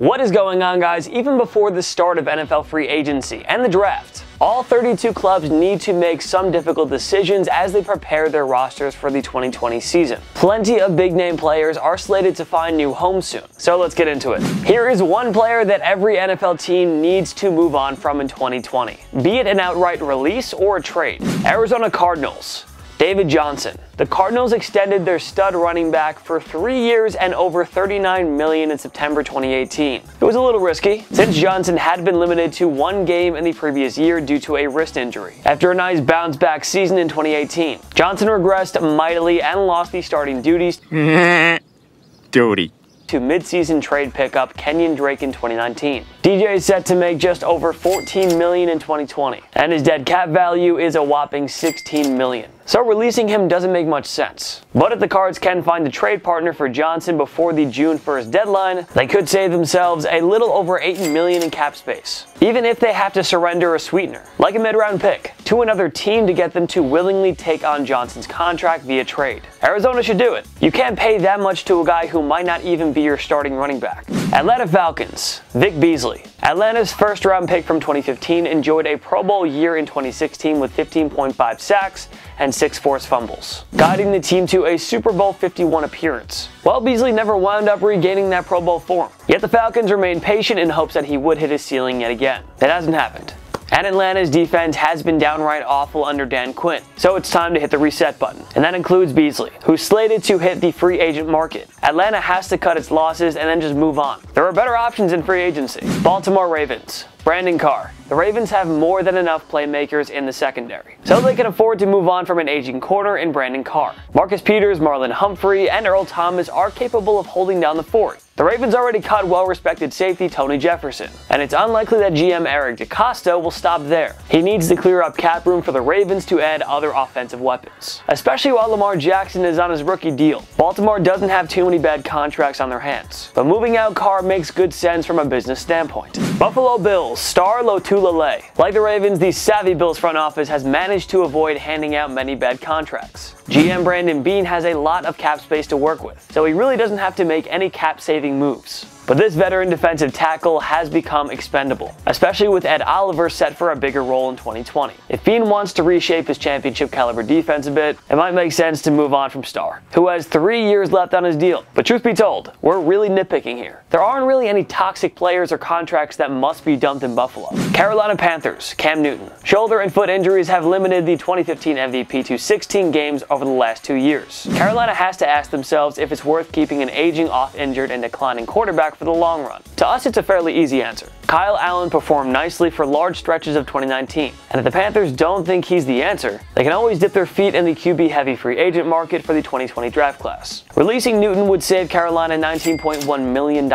What is going on, guys? Even before the start of NFL free agency and the draft, all 32 clubs need to make some difficult decisions as they prepare their rosters for the 2020 season. Plenty of big name players are slated to find new homes soon, so let's get into it. Here is one player that every NFL team needs to move on from in 2020, be it an outright release or a trade. Arizona Cardinals. David Johnson. The Cardinals extended their stud running back for three years and over 39 million in September 2018. It was a little risky, since Johnson had been limited to one game in the previous year due to a wrist injury. After a nice bounce back season in 2018, Johnson regressed mightily and lost the starting duties. Duty to midseason trade pickup Kenyan Drake in 2019. DJ is set to make just over 14 million in 2020, and his dead cap value is a whopping 16 million. So releasing him doesn't make much sense. But if the Cards can find a trade partner for Johnson before the June 1st deadline, they could save themselves a little over 8 million in cap space. Even if they have to surrender a sweetener, like a mid-round pick, to another team to get them to willingly take on Johnson's contract via trade. Arizona should do it. You can't pay that much to a guy who might not even be your starting running back. Atlanta Falcons, Vic Beasley. Atlanta's first round pick from 2015 enjoyed a Pro Bowl year in 2016 with 15.5 sacks and 6 forced fumbles, guiding the team to a Super Bowl 51 appearance. While Beasley never wound up regaining that Pro Bowl form, yet the Falcons remained patient in hopes that he would hit his ceiling yet again. That hasn't happened. And Atlanta's defense has been downright awful under Dan Quinn, so it's time to hit the reset button. And that includes Beasley, who's slated to hit the free agent market. Atlanta has to cut its losses and then just move on. There are better options in free agency. Baltimore Ravens. Brandon Carr. The Ravens have more than enough playmakers in the secondary, so they can afford to move on from an aging corner in Brandon Carr. Marcus Peters, Marlon Humphrey, and Earl Thomas are capable of holding down the fort. The Ravens already cut well-respected safety Tony Jefferson, and it's unlikely that GM Eric DeCosta will stop there. He needs to clear up cap room for the Ravens to add other offensive weapons, especially while Lamar Jackson is on his rookie deal. Baltimore doesn't have too many bad contracts on their hands, but moving out Carr makes good sense from a business standpoint. Buffalo Bills Star Lotulelei. Like the Ravens, the savvy Bills front office has managed to avoid handing out many bad contracts. GM Brandon Beane has a lot of cap space to work with, so he really doesn't have to make any cap-saving moves. But this veteran defensive tackle has become expendable, especially with Ed Oliver set for a bigger role in 2020. If Beane wants to reshape his championship caliber defense a bit, it might make sense to move on from Star, who has three years left on his deal. But truth be told, we're really nitpicking here. There aren't really any toxic players or contracts that must be dumped in Buffalo. Carolina Panthers, Cam Newton. Shoulder and foot injuries have limited the 2015 MVP to 16 games over the last two years. Carolina has to ask themselves if it's worth keeping an aging, off-injured, and declining quarterback for the long run? To us, it's a fairly easy answer. Kyle Allen performed nicely for large stretches of 2019, and if the Panthers don't think he's the answer, they can always dip their feet in the QB-heavy free agent market for the 2020 draft class. Releasing Newton would save Carolina $19.1 million,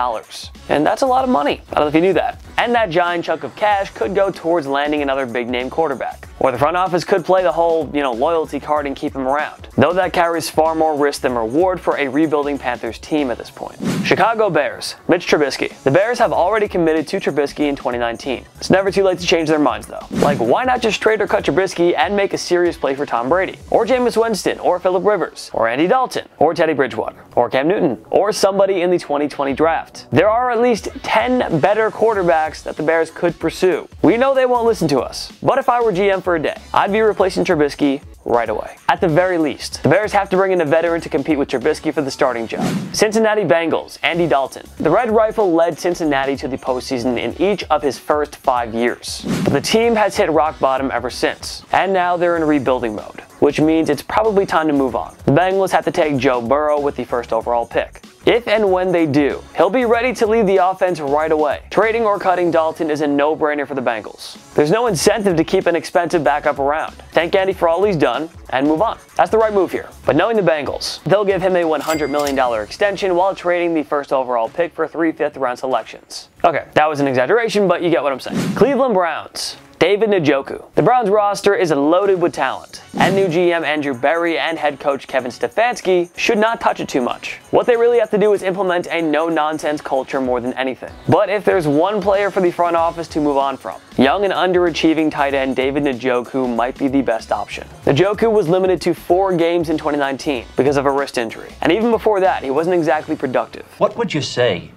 and that's a lot of money. I don't know if you knew that. And that giant chunk of cash could go towards landing another big name quarterback. Or the front office could play the whole, you know, loyalty card and keep him around. Though that carries far more risk than reward for a rebuilding Panthers team at this point. Chicago Bears, Mitch Trubisky. The Bears have already committed to Trubisky in 2019. It's never too late to change their minds though. Like why not just trade or cut Trubisky and make a serious play for Tom Brady? Or Jameis Winston, or Philip Rivers, or Andy Dalton, or Teddy Bridgewater, or Cam Newton, or somebody in the 2020 draft. There are at least 10 better quarterbacks that the Bears could pursue. We know they won't listen to us, but if I were GM for a day, I'd be replacing Trubisky right away. At the very least, the Bears have to bring in a veteran to compete with Trubisky for the starting job. Cincinnati Bengals, Andy Dalton. The Red Rifle led Cincinnati to the postseason in each of his first five years. But the team has hit rock bottom ever since, and now they're in rebuilding mode, which means it's probably time to move on. The Bengals have to take Joe Burrow with the first overall pick. If and when they do, he'll be ready to lead the offense right away. Trading or cutting Dalton is a no-brainer for the Bengals. There's no incentive to keep an expensive backup around. Thank Andy for all he's done and move on. That's the right move here. But knowing the Bengals, they'll give him a $100 million extension while trading the first overall pick for three fifth round selections. Okay, that was an exaggeration, but you get what I'm saying. Cleveland Browns. David Njoku. The Browns roster is loaded with talent, and new GM Andrew Berry and head coach Kevin Stefanski should not touch it too much. What they really have to do is implement a no-nonsense culture more than anything. But if there's one player for the front office to move on from, young and underachieving tight end David Njoku might be the best option. Njoku was limited to four games in 2019 because of a wrist injury, and even before that, he wasn't exactly productive. What would you say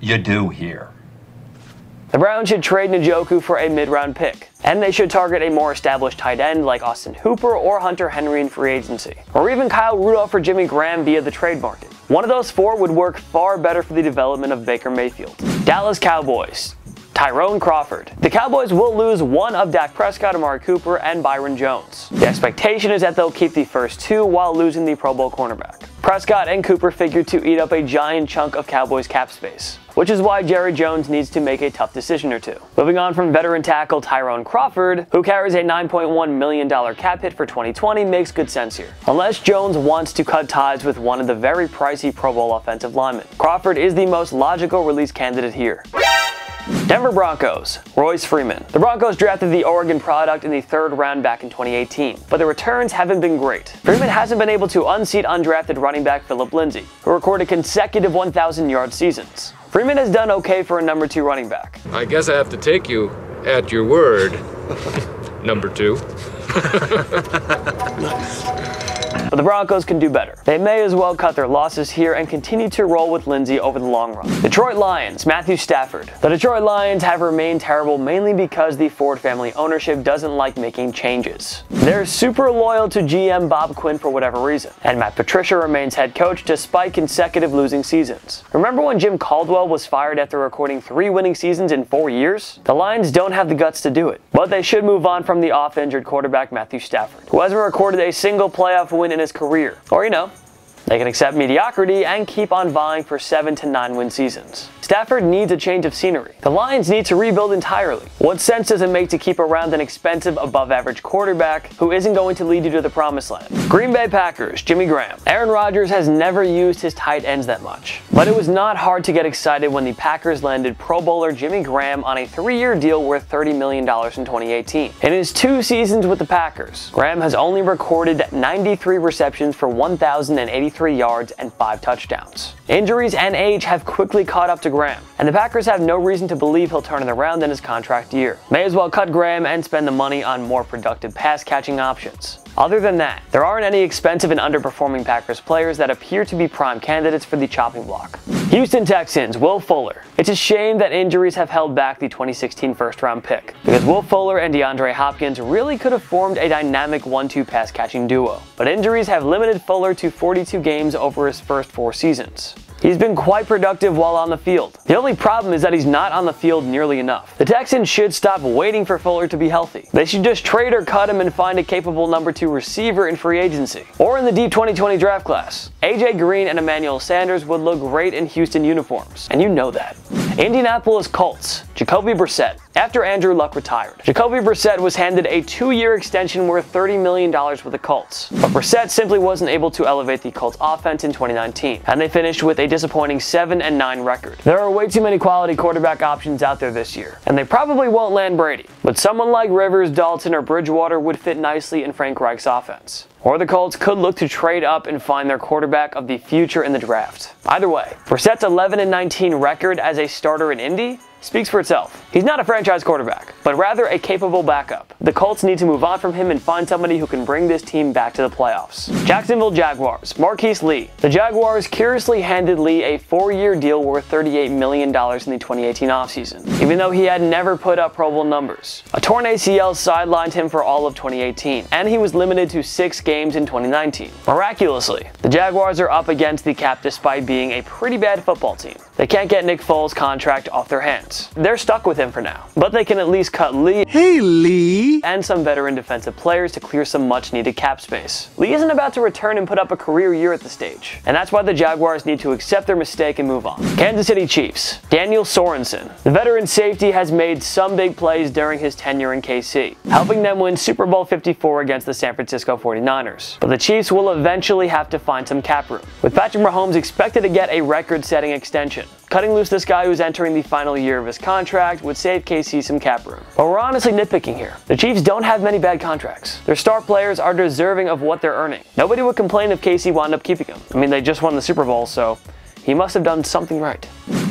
you do here? The Browns should trade Njoku for a mid-round pick, and they should target a more established tight end like Austin Hooper or Hunter Henry in free agency, or even Kyle Rudolph or Jimmy Graham via the trade market. One of those four would work far better for the development of Baker Mayfield. Dallas Cowboys. Tyrone Crawford. The Cowboys will lose one of Dak Prescott, Amari Cooper, and Byron Jones. The expectation is that they'll keep the first two while losing the Pro Bowl cornerback. Prescott and Cooper figure to eat up a giant chunk of Cowboys cap space, which is why Jerry Jones needs to make a tough decision or two. Moving on from veteran tackle Tyrone Crawford, who carries a $9.1 million cap hit for 2020, makes good sense here. Unless Jones wants to cut ties with one of the very pricey Pro Bowl offensive linemen. Crawford is the most logical release candidate here. Denver Broncos, Royce Freeman. The Broncos drafted the Oregon product in the third round back in 2018, but the returns haven't been great. Freeman hasn't been able to unseat undrafted running back Philip Lindsay, who recorded consecutive 1,000 yard seasons. Freeman has done okay for a number two running back. I guess I have to take you at your word, number two. But the Broncos can do better. They may as well cut their losses here and continue to roll with Lindsay over the long run. Detroit Lions, Matthew Stafford. The Detroit Lions have remained terrible mainly because the Ford family ownership doesn't like making changes. They're super loyal to GM Bob Quinn for whatever reason, and Matt Patricia remains head coach despite consecutive losing seasons. Remember when Jim Caldwell was fired after recording three winning seasons in four years? The Lions don't have the guts to do it, but they should move on from the off-injured quarterback Matthew Stafford, who hasn't recorded a single playoff win in his career. Or, you know, they can accept mediocrity and keep on vying for 7 to 9 win seasons. Stafford needs a change of scenery. The Lions need to rebuild entirely. What sense does it make to keep around an expensive, above average quarterback who isn't going to lead you to the promised land? Green Bay Packers, Jimmy Graham. Aaron Rodgers has never used his tight ends that much, but it was not hard to get excited when the Packers landed Pro Bowler Jimmy Graham on a three year deal worth $30 million in 2018. In his two seasons with the Packers, Graham has only recorded 93 receptions for 1,083 yards and 5 touchdowns. Injuries and age have quickly caught up to Graham, and the Packers have no reason to believe he'll turn it around in his contract year. May as well cut Graham and spend the money on more productive pass catching options. Other than that, there aren't any expensive and underperforming Packers players that appear to be prime candidates for the chopping block. Houston Texans, Will Fuller. It's a shame that injuries have held back the 2016 first round pick, because Will Fuller and DeAndre Hopkins really could have formed a dynamic 1 2 pass catching duo. But injuries have limited Fuller to 42 games over his first four seasons. He's been quite productive while on the field. The only problem is that he's not on the field nearly enough. The Texans should stop waiting for Fuller to be healthy. They should just trade or cut him and find a capable number two receiver in free agency or in the deep 2020 draft class. AJ Green and Emmanuel Sanders would look great in Houston uniforms, and you know that. Indianapolis Colts, Jacoby Brissett. After Andrew Luck retired, Jacoby Brissett was handed a two-year extension worth $30 million with the Colts. But Brissett simply wasn't able to elevate the Colts offense in 2019, and they finished with a disappointing 7-9 record. There are way too many quality quarterback options out there this year, and they probably won't land Brady. But someone like Rivers, Dalton, or Bridgewater would fit nicely in Frank Reich's offense. Or the Colts could look to trade up and find their quarterback of the future in the draft. Either way, Brissett's 11 19 record as a starter in Indy speaks for itself. He's not a franchise quarterback, but rather a capable backup. The Colts need to move on from him and find somebody who can bring this team back to the playoffs. Jacksonville Jaguars, Marquise Lee. The Jaguars curiously handed Lee a four-year deal worth $38 million in the 2018 offseason, even though he had never put up Pro Bowl numbers. A torn ACL sidelined him for all of 2018, and he was limited to six games in 2019. Miraculously, the Jaguars are up against the cap despite being a pretty bad football team. They can't get Nick Foles' contract off their hands. They're stuck with him for now, but they can at least cut Lee Hey, Lee. and some veteran defensive players to clear some much needed cap space. Lee isn't about to return and put up a career year at the stage, and that's why the Jaguars need to accept their mistake and move on. Kansas City Chiefs, Daniel Sorensen. The veteran safety has made some big plays during his tenure in KC, helping them win Super Bowl 54 against the San Francisco 49ers. But the Chiefs will eventually have to find some cap room, with Patrick Mahomes expected to get a record setting extension. Cutting loose this guy who's entering the final year of his contract would save KC some cap room. But we're honestly nitpicking here. The Chiefs don't have many bad contracts. Their star players are deserving of what they're earning. Nobody would complain if KC wound up keeping him. I mean, they just won the Super Bowl, so he must have done something right.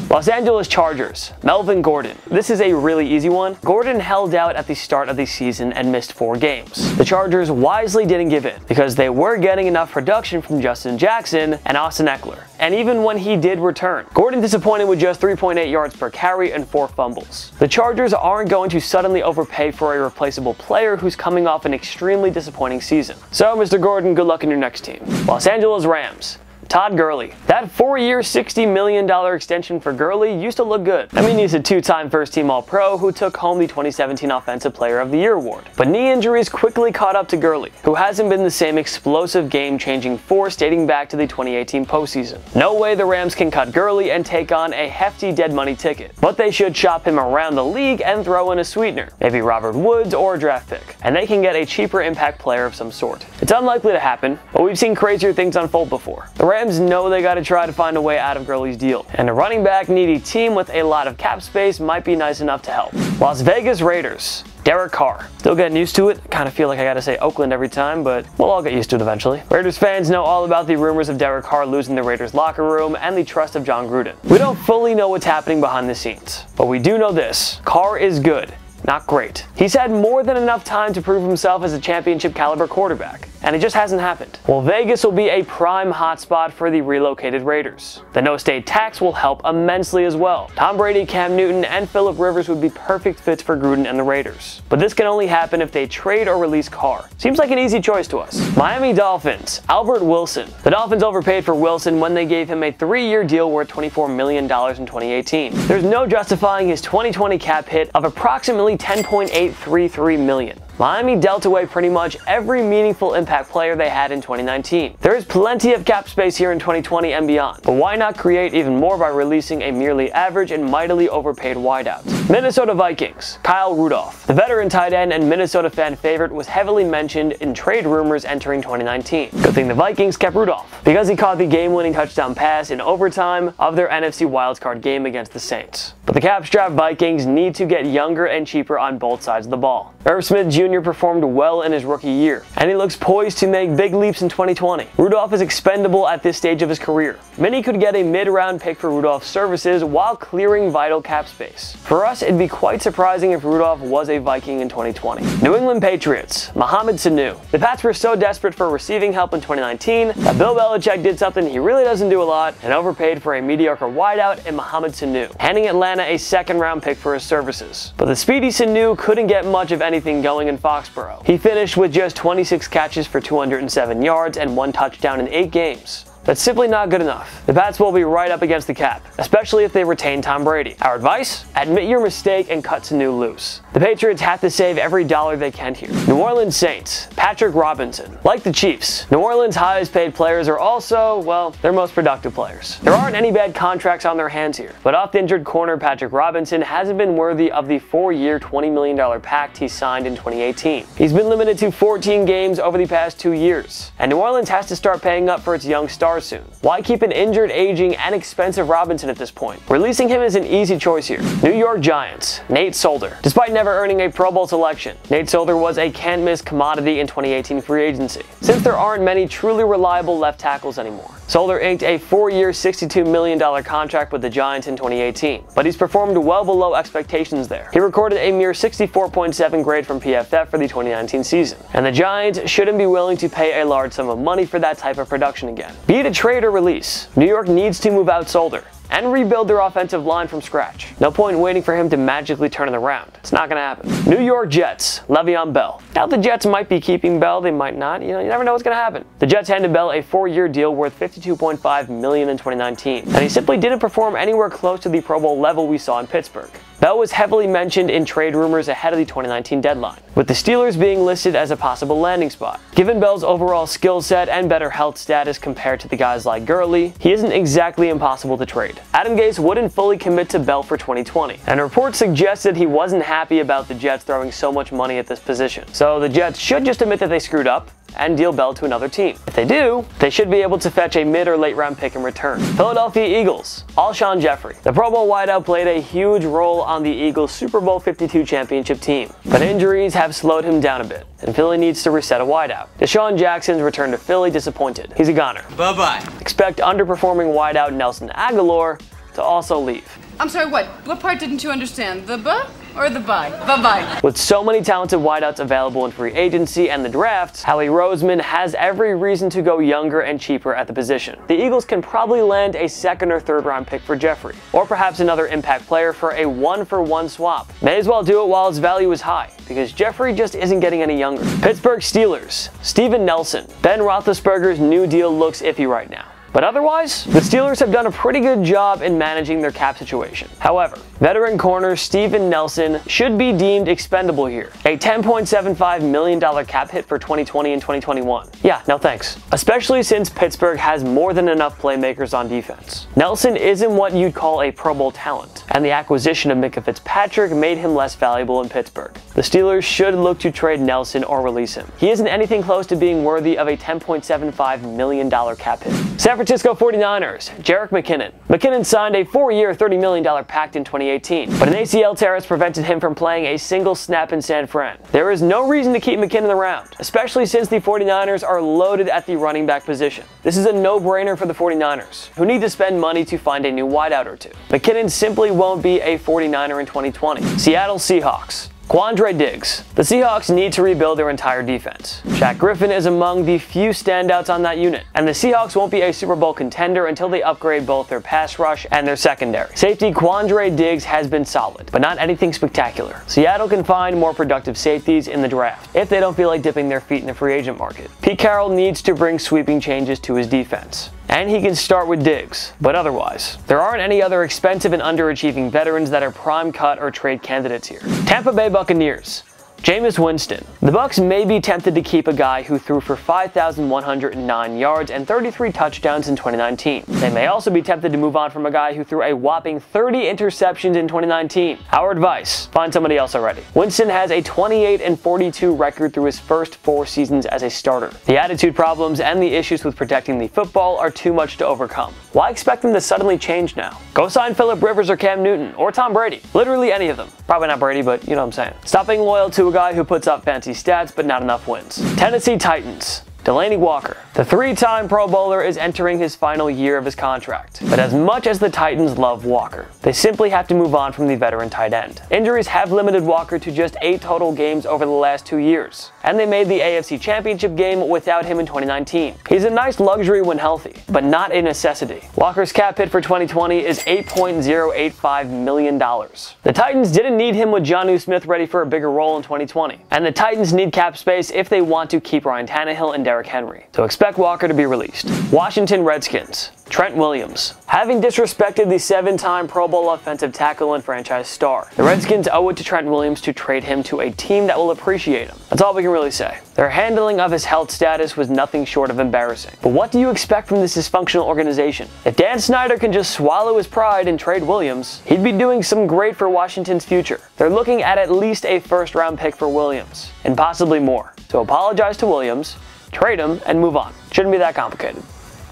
Los Angeles Chargers, Melvin Gordon. This is a really easy one. Gordon held out at the start of the season and missed four games. The Chargers wisely didn't give in because they were getting enough production from Justin Jackson and Austin Ekeler. And even when he did return, Gordon disappointed with just 3.8 yards per carry and four fumbles. The Chargers aren't going to suddenly overpay for a replaceable player who's coming off an extremely disappointing season. So, Mr. Gordon, good luck in your next team. Los Angeles Rams. Todd Gurley. That four-year, $60 million extension for Gurley used to look good. I mean, he's a two-time first-team All-Pro who took home the 2017 Offensive Player of the Year award. But knee injuries quickly caught up to Gurley, who hasn't been the same explosive game-changing force dating back to the 2018 postseason. No way the Rams can cut Gurley and take on a hefty dead money ticket, but they should shop him around the league and throw in a sweetener, maybe Robert Woods or a draft pick, and they can get a cheaper impact player of some sort. It's unlikely to happen, but we've seen crazier things unfold before. The Rams know they gotta try to find a way out of Gurley's deal, and a running back needy team with a lot of cap space might be nice enough to help. Las Vegas Raiders. Derek Carr. Still getting used to it. Kind of feel like I gotta say Oakland every time, but we'll all get used to it eventually. Raiders fans know all about the rumors of Derek Carr losing the Raiders locker room and the trust of Jon Gruden. We don't fully know what's happening behind the scenes, but we do know this. Carr is good not great. He's had more than enough time to prove himself as a championship caliber quarterback, and it just hasn't happened. Well, Vegas will be a prime hotspot for the relocated Raiders. The no state tax will help immensely as well. Tom Brady, Cam Newton, and Philip Rivers would be perfect fits for Gruden and the Raiders. But this can only happen if they trade or release Carr. Seems like an easy choice to us. Miami Dolphins, Albert Wilson. The Dolphins overpaid for Wilson when they gave him a three-year deal worth $24 million in 2018. There's no justifying his 2020 cap hit of approximately 10.833 million. Miami dealt away pretty much every meaningful impact player they had in 2019. There is plenty of cap space here in 2020 and beyond, but why not create even more by releasing a merely average and mightily overpaid wideout? Minnesota Vikings, Kyle Rudolph. The veteran tight end and Minnesota fan favorite was heavily mentioned in trade rumors entering 2019. Good thing the Vikings kept Rudolph, because he caught the game-winning touchdown pass in overtime of their NFC wildcard game against the Saints. But the cap-strapped Vikings need to get younger and cheaper on both sides of the ball. Irv Smith Jr. Jr. performed well in his rookie year, and he looks poised to make big leaps in 2020. Rudolph is expendable at this stage of his career. Many could get a mid-round pick for Rudolph's services while clearing vital cap space. For us, it'd be quite surprising if Rudolph was a Viking in 2020. New England Patriots, Mohamed Sanu. The Pats were so desperate for receiving help in 2019 that Bill Belichick did something he really doesn't do a lot and overpaid for a mediocre wideout in Mohamed Sanu, handing Atlanta a second round pick for his services. But the speedy Sanu couldn't get much of anything going in Foxborough. He finished with just 26 catches for 207 yards and one touchdown in eight games. That's simply not good enough. The Pats will be right up against the cap, especially if they retain Tom Brady. Our advice? Admit your mistake and cut Sanu loose. The Patriots have to save every dollar they can here. New Orleans Saints, Patrick Robinson. Like the Chiefs, New Orleans' highest paid players are also, well, their most productive players. There aren't any bad contracts on their hands here, but off the injured corner Patrick Robinson hasn't been worthy of the four-year, $20 million pact he signed in 2018. He's been limited to 14 games over the past two years, and New Orleans has to start paying up for its young stars soon. Why keep an injured, aging, and expensive Robinson at this point? Releasing him is an easy choice here. New York Giants, Nate Solder. Despite never earning a Pro Bowl selection, Nate Solder was a can't-miss commodity in 2018 free agency, since there aren't many truly reliable left tackles anymore. Solder inked a four-year, $62 million contract with the Giants in 2018, but he's performed well below expectations there. He recorded a mere 64.7 grade from PFF for the 2019 season, and the Giants shouldn't be willing to pay a large sum of money for that type of production again. Be it a trade or release, New York needs to move out Solder and rebuild their offensive line from scratch. No point in waiting for him to magically turn it around. It's not going to happen. New York Jets, Le'Veon Bell. Now the Jets might be keeping Bell, they might not. You know, you never know what's going to happen. The Jets handed Bell a four-year deal worth 52.5 million in 2019, and he simply didn't perform anywhere close to the Pro Bowl level we saw in Pittsburgh. Bell was heavily mentioned in trade rumors ahead of the 2019 deadline, with the Steelers being listed as a possible landing spot. Given Bell's overall skill set and better health status compared to the guys like Gurley, he isn't exactly impossible to trade. Adam Gase wouldn't fully commit to Bell for 2020, and reports suggested he wasn't happy about the Jets throwing so much money at this position. So the Jets should just admit that they screwed up, and deal Bell to another team. If they do, they should be able to fetch a mid or late round pick in return. Philadelphia Eagles, Alshon Jeffery. The Pro Bowl wideout played a huge role on the Eagles' Super Bowl 52 championship team, but injuries have slowed him down a bit, and Philly needs to reset a wideout. DeSean Jackson's return to Philly disappointed. He's a goner. Bye-bye. Expect underperforming wideout Nelson Agholor to also leave. I'm sorry, what? What part didn't you understand? The buh or the bye? Bye bye. With so many talented wideouts available in free agency and the draft, Howie Roseman has every reason to go younger and cheaper at the position. The Eagles can probably land a second or third round pick for Jeffery, or perhaps another impact player for a one for one swap. May as well do it while his value is high, because Jeffery just isn't getting any younger. Pittsburgh Steelers, Steven Nelson. Ben Roethlisberger's new deal looks iffy right now. But otherwise, the Steelers have done a pretty good job in managing their cap situation. However, veteran corner Steven Nelson should be deemed expendable here. A $10.75 million cap hit for 2020 and 2021. Yeah, no thanks. Especially since Pittsburgh has more than enough playmakers on defense. Nelson isn't what you'd call a Pro Bowl talent, and the acquisition of Minkah Fitzpatrick made him less valuable in Pittsburgh. The Steelers should look to trade Nelson or release him. He isn't anything close to being worthy of a $10.75 million cap hit. San Francisco 49ers, Jerick McKinnon. McKinnon signed a four-year, $30 million pact in 2018, but an ACL tear has prevented him from playing a single snap in San Fran. There is no reason to keep McKinnon around, especially since the 49ers are loaded at the running back position. This is a no-brainer for the 49ers, who need to spend money to find a new wideout or two. McKinnon simply won't be a 49er in 2020. Seattle Seahawks. Quandre Diggs. The Seahawks need to rebuild their entire defense. Shaq Griffin is among the few standouts on that unit, and the Seahawks won't be a Super Bowl contender until they upgrade both their pass rush and their secondary. Safety Quandre Diggs has been solid, but not anything spectacular. Seattle can find more productive safeties in the draft if they don't feel like dipping their feet in the free agent market. Pete Carroll needs to bring sweeping changes to his defense and he can start with Diggs, but otherwise, there aren't any other expensive and underachieving veterans that are prime cut or trade candidates here. Tampa Bay Buccaneers. Jameis Winston. The Bucs may be tempted to keep a guy who threw for 5,109 yards and 33 touchdowns in 2019. They may also be tempted to move on from a guy who threw a whopping 30 interceptions in 2019. Our advice, find somebody else already. Winston has a 28 and 42 record through his first four seasons as a starter. The attitude problems and the issues with protecting the football are too much to overcome. Why expect them to suddenly change now? Go sign Philip Rivers or Cam Newton or Tom Brady. Literally any of them. Probably not Brady, but you know what I'm saying. Stop being loyal to a guy who puts up fancy stats but not enough wins. Tennessee Titans. Delanie Walker. The three-time Pro Bowler is entering his final year of his contract. But as much as the Titans love Walker, they simply have to move on from the veteran tight end. Injuries have limited Walker to just eight total games over the last two years, and they made the AFC Championship game without him in 2019. He's a nice luxury when healthy, but not a necessity. Walker's cap hit for 2020 is $8.085 million. The Titans didn't need him with Jonnu Smith ready for a bigger role in 2020, and the Titans need cap space if they want to keep Ryan Tannehill and Derek Derrick Henry. So expect Walker to be released. Washington Redskins. Trent Williams. Having disrespected the seven-time Pro Bowl offensive tackle and franchise star, the Redskins owe it to Trent Williams to trade him to a team that will appreciate him. That's all we can really say. Their handling of his health status was nothing short of embarrassing. But what do you expect from this dysfunctional organization? If Dan Snyder can just swallow his pride and trade Williams, he'd be doing some great for Washington's future. They're looking at at least a first-round pick for Williams, and possibly more. So apologize to Williams, trade him, and move on. Shouldn't be that complicated.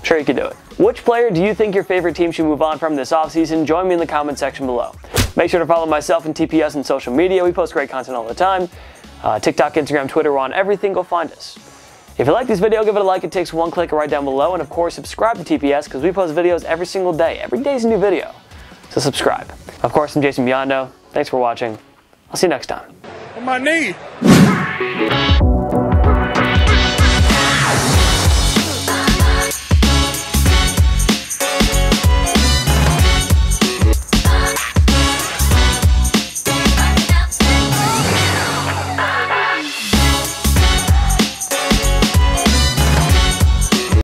Sure, you can do it. Which player do you think your favorite team should move on from this offseason? Join me in the comment section below. Make sure to follow myself and TPS on social media. We post great content all the time. Uh, TikTok, Instagram, Twitter, we're on everything. Go find us. If you like this video, give it a like. It takes one click right down below. And of course, subscribe to TPS because we post videos every single day. Every day is a new video. So subscribe. Of course, I'm Jason Biondo. Thanks for watching. I'll see you next time. On my knee.